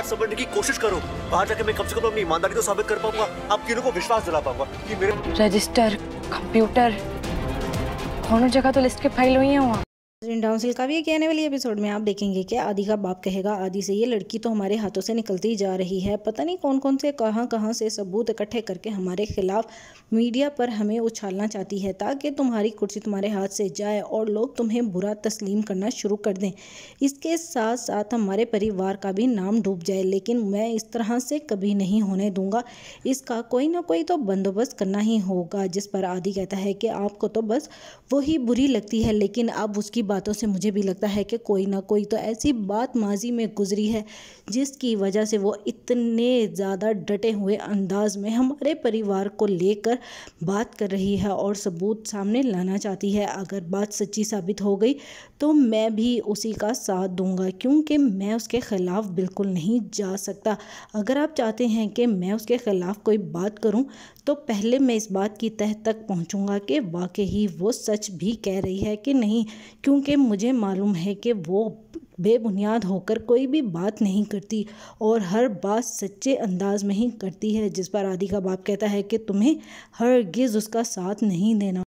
بات سمجھنے کی کوشش کرو۔ باہر جا کے میں کم سے کم اپنی ایمانداری کو ثابت کر پاؤں گا۔ آپ تینوں کو وشواس دلا پاؤں گا کہ میرے رجسٹر، کمپیوٹر، دونوں جگہ تو لسٹ کے فائل ہوئی ہیں وہاں۔ ڈاؤنسل کا بھی ایک آنے والی اپیسوڈ میں آپ دیکھیں گے کہ آدھی کا باپ کہے گا آدھی سے یہ لڑکی تو ہمارے ہاتھوں سے نکلتی جا رہی ہے پتہ نہیں کون کون سے کہاں کہاں سے ثبوت اکٹھے کر کے ہمارے خلاف میڈیا پر ہمیں اچھالنا چاہتی ہے تاکہ تمہاری کرسی تمہارے ہاتھ سے جائے اور لوگ تمہیں برا تسلیم کرنا شروع کر دیں اس کے ساتھ ساتھ ہمارے پریوار کا بھی نام ڈوب جائے لیکن میں اس طرح سے کبھی نہیں ہونے دوں گا اس کا کوئی نہ کوئی تو بندوبست کرنا ہی ہوگا جس پر آدھی کہتا ہے کہ آپ کو تو بس وہی بری لگتی ہے لیکن اب اس کی باتوں سے مجھے بھی لگتا ہے کہ کوئی نہ کوئی تو ایسی بات ماضی میں گزری ہے جس کی وجہ سے وہ اتنے زیادہ ڈٹے ہوئے انداز میں ہمارے پریوار کو لے کر بات کر رہی ہے اور ثبوت سامنے لانا چاہتی ہے۔ اگر بات سچی ثابت ہو گئی تو میں بھی اسی کا ساتھ دوں گا کیونکہ میں اس کے خلاف بالکل نہیں جا سکتا۔ اگر آپ چاہتے ہیں کہ میں اس کے خلاف کوئی بات کروں تو پہلے میں اس بات کی تہ تک پہنچوں گا کہ واقعی وہ سچ بھی کہہ رہی ہے کہ نہیں کیوں کیونکہ مجھے معلوم ہے کہ وہ بے بنیاد ہو کر کوئی بھی بات نہیں کرتی اور ہر بات سچے انداز میں ہی کرتی ہے، جس پر آدھی کا باپ کہتا ہے کہ تمہیں ہرگز اس کا ساتھ نہیں دینا۔